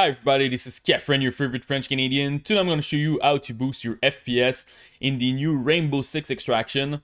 Hi everybody, this is Kephren, your favorite French Canadian. Today I'm going to show you how to boost your FPS in the new Rainbow Six Extraction.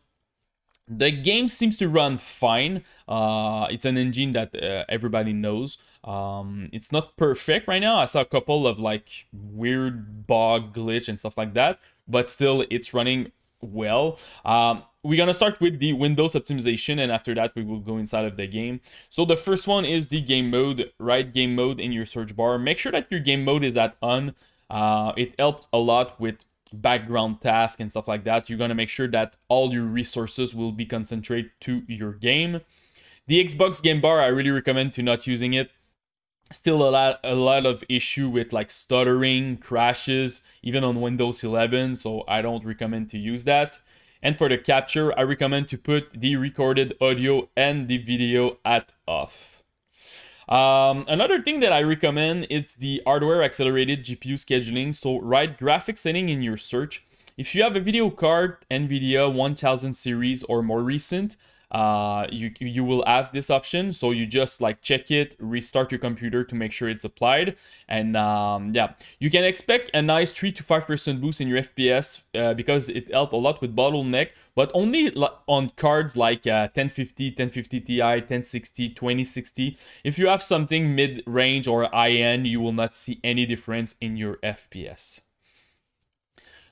The game seems to run fine. Uh, it's an engine that uh, everybody knows. Um, it's not perfect right now. I saw a couple of like weird bug glitch and stuff like that, but still it's running well. Um, we're gonna start with the Windows optimization and after that we will go inside of the game. So the first one is the game mode, right game mode in your search bar. Make sure that your game mode is at on. Uh, it helps a lot with background tasks and stuff like that. You're gonna make sure that all your resources will be concentrated to your game. The Xbox game bar, I really recommend to not using it. Still a lot, a lot of issue with like stuttering, crashes, even on Windows 11. So I don't recommend to use that. And for the capture, I recommend to put the recorded audio and the video at off. Um, another thing that I recommend is the hardware accelerated GPU scheduling. So write graphic setting in your search. If you have a video card, NVIDIA 1000 series or more recent, uh, you, you will have this option. So you just like check it, restart your computer to make sure it's applied. And um, yeah, you can expect a nice 3 to 5% boost in your FPS uh, because it helped a lot with bottleneck, but only on cards like uh, 1050, 1050 Ti, 1060, 2060. If you have something mid-range or high-end, you will not see any difference in your FPS.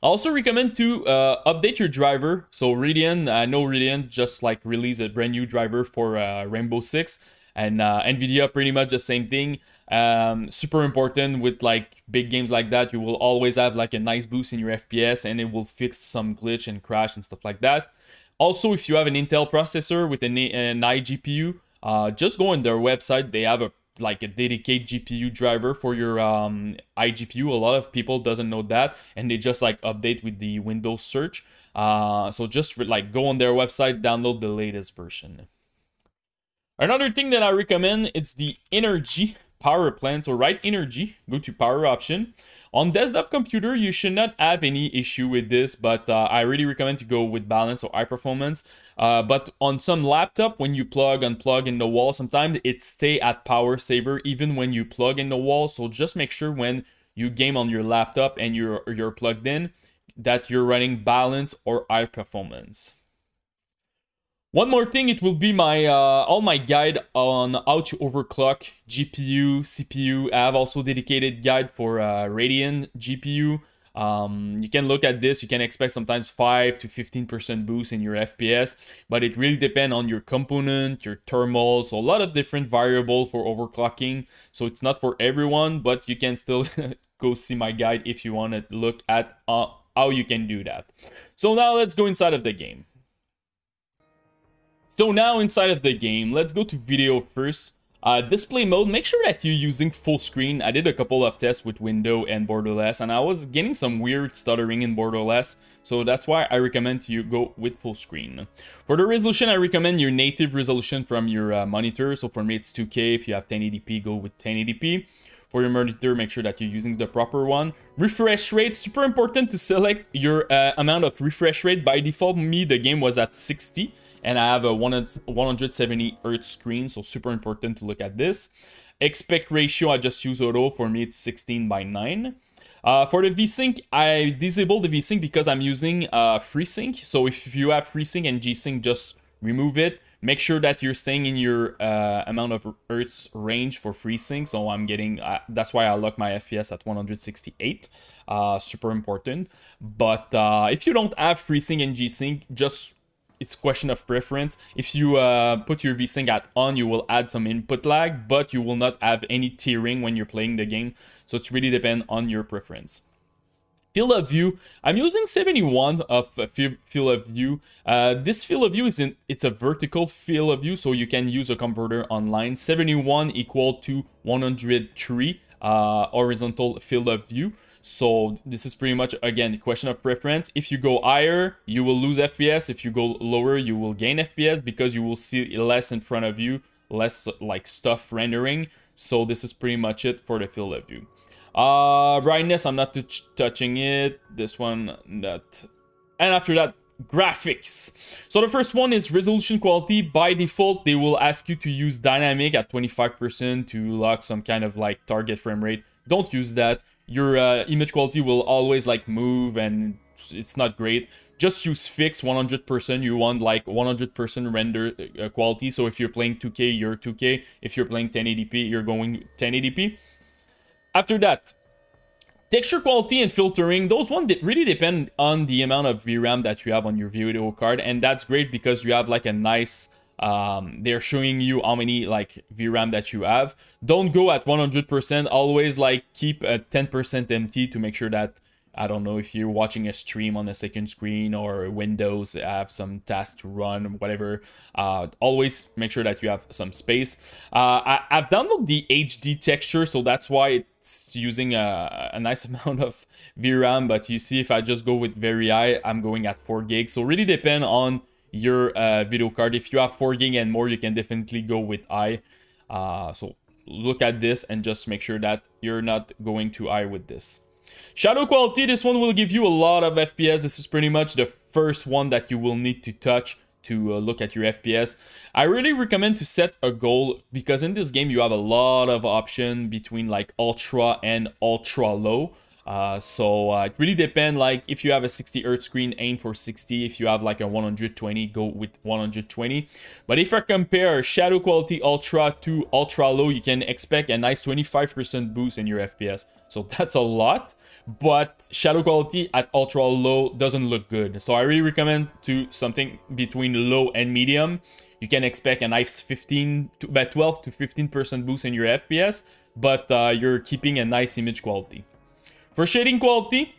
I also recommend to uh, update your driver. So Radeon, I know Radeon just like released a brand new driver for uh, Rainbow Six, and uh, Nvidia pretty much the same thing. Um, super important with like big games like that. You will always have like a nice boost in your FPS, and it will fix some glitch and crash and stuff like that. Also, if you have an Intel processor with an, an iGPU, uh, just go on their website. They have a like a dedicated GPU driver for your um, iGPU. A lot of people doesn't know that, and they just like update with the Windows search. Uh, so just like go on their website, download the latest version. Another thing that I recommend it's the Energy power plan. So write Energy, go to power option. On desktop computer, you should not have any issue with this, but uh, I really recommend to go with balance or high performance. Uh, but on some laptop, when you plug, and unplug in the wall, sometimes it stay at power saver even when you plug in the wall. So just make sure when you game on your laptop and you're, you're plugged in, that you're running balance or high performance. One more thing, it will be my uh, all my guide on how to overclock GPU, CPU. I have also dedicated guide for uh, Radeon GPU. Um, you can look at this, you can expect sometimes 5 to 15% boost in your FPS, but it really depends on your component, your thermal, so a lot of different variable for overclocking. So it's not for everyone, but you can still go see my guide if you want to look at uh, how you can do that. So now let's go inside of the game. So now inside of the game, let's go to video first. Uh, display mode, make sure that you're using full screen. I did a couple of tests with window and borderless, and I was getting some weird stuttering in borderless, so that's why I recommend you go with full screen. For the resolution, I recommend your native resolution from your uh, monitor. So for me, it's 2K. If you have 1080p, go with 1080p. For your monitor, make sure that you're using the proper one. Refresh rate, super important to select your uh, amount of refresh rate. By default, me, the game was at 60 and I have a 170 hertz screen, so super important to look at this. Aspect ratio, I just use auto. For me, it's 16 by 9. Uh, for the VSync, I disable the VSync because I'm using uh, FreeSync. So if you have FreeSync and G-Sync, just remove it. Make sure that you're staying in your uh, amount of hertz range for FreeSync. So I'm getting, uh, that's why I lock my FPS at 168. Uh, super important. But uh, if you don't have FreeSync and G-Sync, just it's question of preference. If you uh, put your VSync at on, you will add some input lag, but you will not have any tearing when you're playing the game. So it's really depend on your preference. Field of view, I'm using 71 of field of view. Uh, this field of view is in, it's a vertical field of view, so you can use a converter online. 71 equal to 103 uh, horizontal field of view. So this is pretty much, again, a question of preference. If you go higher, you will lose FPS. If you go lower, you will gain FPS because you will see less in front of you, less like stuff rendering. So this is pretty much it for the field of view. Uh, brightness, I'm not touching it. This one, that. And after that, graphics. So the first one is resolution quality. By default, they will ask you to use dynamic at 25% to lock some kind of like target frame rate. Don't use that. Your uh, image quality will always like move and it's not great. Just use fix 100%. You want like 100% render uh, quality. So if you're playing 2K, you're 2K. If you're playing 1080p, you're going 1080p. After that, Texture quality and filtering, those ones really depend on the amount of VRAM that you have on your video card. And that's great because you have like a nice, um, they're showing you how many like VRAM that you have. Don't go at 100%, always like keep a 10% empty to make sure that I don't know if you're watching a stream on a second screen or Windows have some tasks to run, whatever. Uh, always make sure that you have some space. Uh, I, have downloaded the HD texture, so that's why it's using a, a, nice amount of VRAM. But you see, if I just go with very high, I'm going at 4 gigs. So really depend on your uh, video card. If you have 4 gig and more, you can definitely go with I. Uh, so look at this and just make sure that you're not going too high with this. Shadow quality, this one will give you a lot of FPS. This is pretty much the first one that you will need to touch to uh, look at your FPS. I really recommend to set a goal because in this game you have a lot of option between like ultra and ultra low. Uh, so uh, it really depends like if you have a 60 hertz screen aim for 60 if you have like a 120 go with 120 but if I compare shadow quality ultra to ultra low you can expect a nice 25% boost in your FPS so that's a lot but shadow quality at ultra low doesn't look good. So I really recommend to something between low and medium. You can expect a nice 15 to about 12 to 15% boost in your FPS, but uh, you're keeping a nice image quality. For shading quality,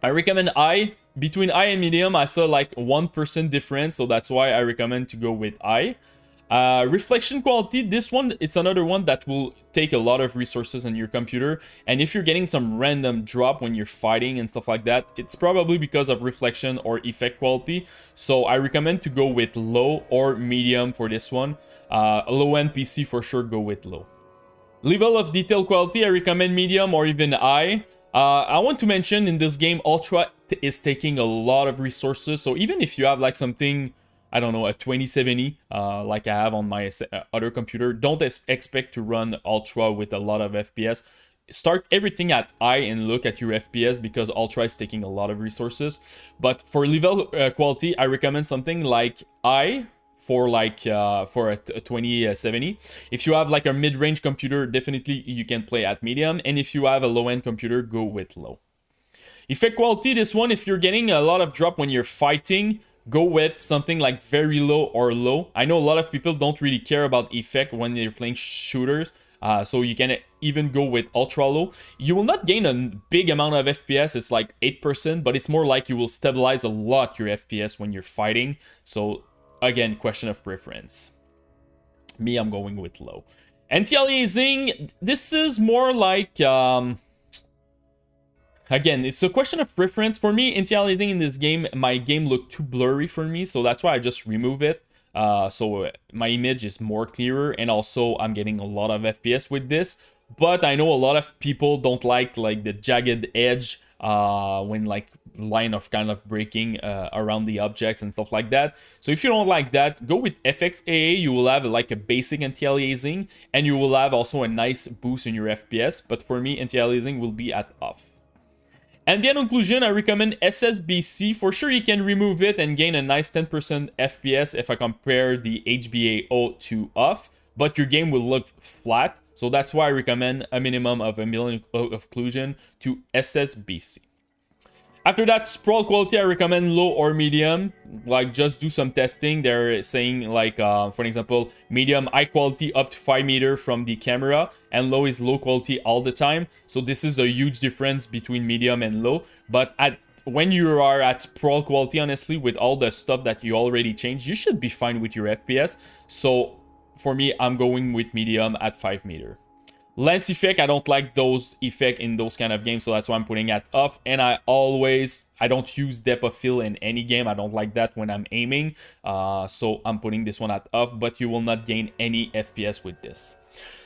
I recommend I. Between I and medium, I saw like 1% difference, so that's why I recommend to go with I. Uh, reflection quality, this one, it's another one that will take a lot of resources on your computer. And if you're getting some random drop when you're fighting and stuff like that, it's probably because of reflection or effect quality. So I recommend to go with low or medium for this one. Uh, low-end PC for sure, go with low. Level of detail quality, I recommend medium or even high. Uh, I want to mention in this game, Ultra is taking a lot of resources. So even if you have like something I don't know, a 2070 uh, like I have on my uh, other computer. Don't expect to run Ultra with a lot of FPS. Start everything at high and look at your FPS because Ultra is taking a lot of resources. But for level uh, quality, I recommend something like I for like uh, for a, a 2070. If you have like a mid-range computer, definitely you can play at medium. And if you have a low-end computer, go with low. Effect quality, this one, if you're getting a lot of drop when you're fighting, go with something like very low or low. I know a lot of people don't really care about effect when they're playing shooters. Uh, so you can even go with ultra low. You will not gain a big amount of FPS, it's like 8%, but it's more like you will stabilize a lot your FPS when you're fighting. So again, question of preference. Me, I'm going with low. Anti-aliasing, this is more like... Um, Again, it's a question of preference. For me, anti-aliasing in this game, my game looked too blurry for me, so that's why I just remove it. Uh, so uh, my image is more clearer, and also I'm getting a lot of FPS with this. But I know a lot of people don't like like the jagged edge uh, when like line of kind of breaking uh, around the objects and stuff like that. So if you don't like that, go with FXAA. You will have like a basic anti-aliasing, and you will have also a nice boost in your FPS. But for me, anti-aliasing will be at off. Ambient occlusion, I recommend SSBC. For sure, you can remove it and gain a nice 10% FPS if I compare the HBAO to off, but your game will look flat. So that's why I recommend a minimum of ambient occlusion to SSBC. After that, sprawl quality, I recommend low or medium. Like, just do some testing. They're saying, like, uh, for example, medium, high quality up to 5 meter from the camera, and low is low quality all the time. So this is a huge difference between medium and low. But at when you are at sprawl quality, honestly, with all the stuff that you already changed, you should be fine with your FPS. So for me, I'm going with medium at 5 meter. Lens effect, I don't like those effect in those kind of games, so that's why I'm putting at off. And I always, I don't use depth of field in any game. I don't like that when I'm aiming. Uh, so I'm putting this one at off, but you will not gain any FPS with this.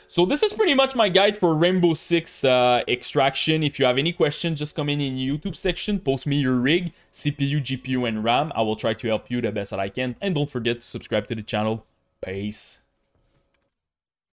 So this is pretty much my guide for Rainbow Six uh, extraction. If you have any questions, just come in in the YouTube section, post me your rig, CPU, GPU, and RAM. I will try to help you the best that I can. And don't forget to subscribe to the channel. Peace.